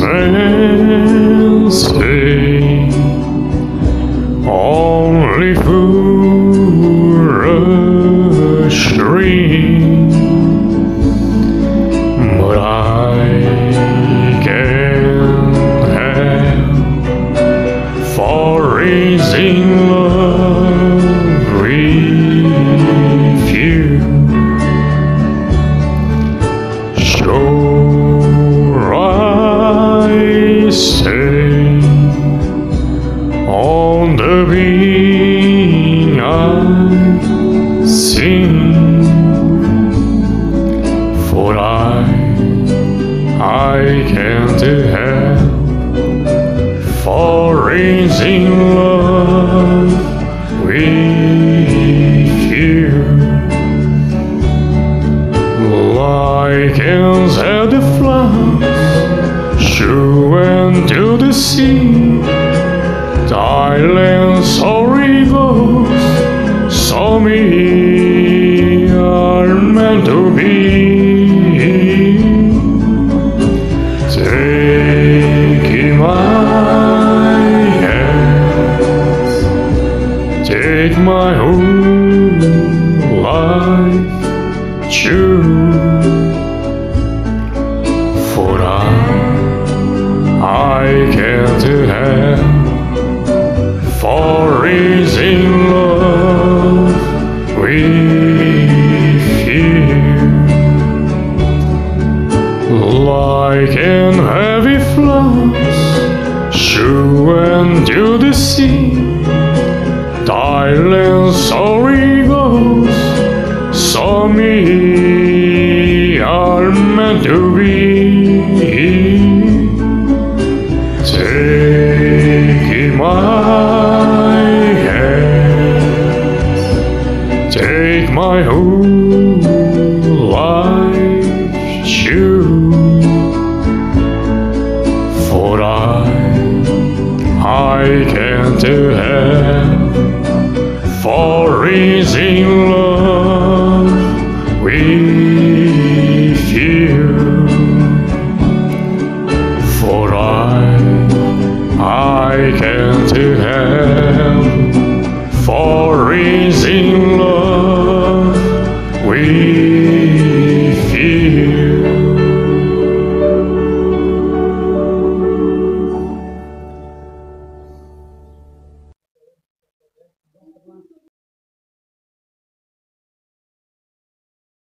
men say only foolish dream, but I can have for raising Say on the being I sing, for I I can't help for raising love sorry goes, so me are meant to be. Take my hands, take my whole life, choose for I, I can't help raising love with you like an heavy floods shoe and to the sea. Thailand sorry goes so me are meant to be Take my whole life, choose For I, I can't help For raising love with you For I, I can't help